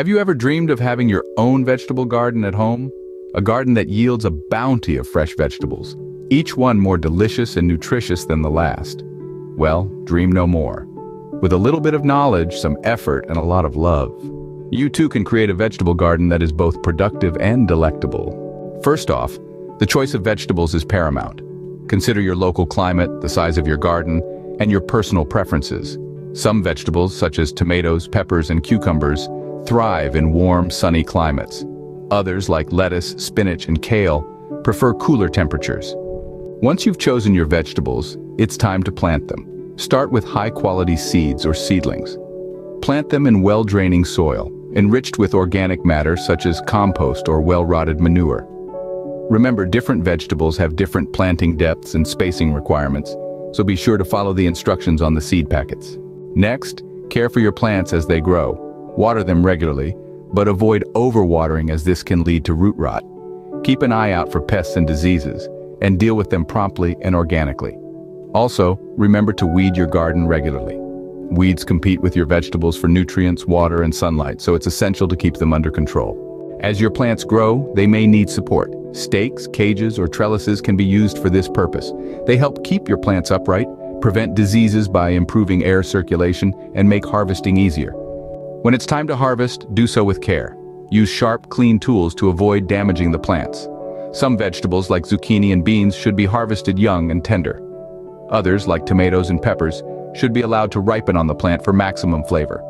Have you ever dreamed of having your own vegetable garden at home? A garden that yields a bounty of fresh vegetables, each one more delicious and nutritious than the last. Well, dream no more. With a little bit of knowledge, some effort, and a lot of love, you too can create a vegetable garden that is both productive and delectable. First off, the choice of vegetables is paramount. Consider your local climate, the size of your garden, and your personal preferences. Some vegetables, such as tomatoes, peppers, and cucumbers, thrive in warm, sunny climates. Others, like lettuce, spinach, and kale, prefer cooler temperatures. Once you've chosen your vegetables, it's time to plant them. Start with high-quality seeds or seedlings. Plant them in well-draining soil, enriched with organic matter such as compost or well-rotted manure. Remember, different vegetables have different planting depths and spacing requirements, so be sure to follow the instructions on the seed packets. Next, care for your plants as they grow. Water them regularly, but avoid overwatering as this can lead to root rot. Keep an eye out for pests and diseases, and deal with them promptly and organically. Also, remember to weed your garden regularly. Weeds compete with your vegetables for nutrients, water, and sunlight, so it's essential to keep them under control. As your plants grow, they may need support. Stakes, cages, or trellises can be used for this purpose. They help keep your plants upright, prevent diseases by improving air circulation, and make harvesting easier. When it's time to harvest, do so with care. Use sharp, clean tools to avoid damaging the plants. Some vegetables, like zucchini and beans, should be harvested young and tender. Others, like tomatoes and peppers, should be allowed to ripen on the plant for maximum flavor.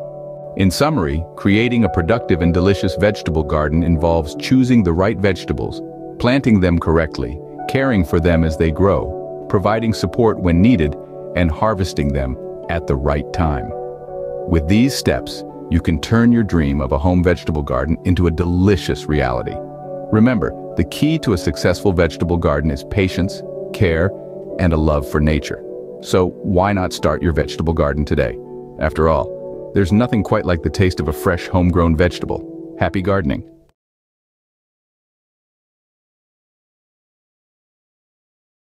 In summary, creating a productive and delicious vegetable garden involves choosing the right vegetables, planting them correctly, caring for them as they grow, providing support when needed, and harvesting them at the right time. With these steps, you can turn your dream of a home vegetable garden into a delicious reality. Remember, the key to a successful vegetable garden is patience, care, and a love for nature. So why not start your vegetable garden today? After all, there's nothing quite like the taste of a fresh homegrown vegetable. Happy gardening.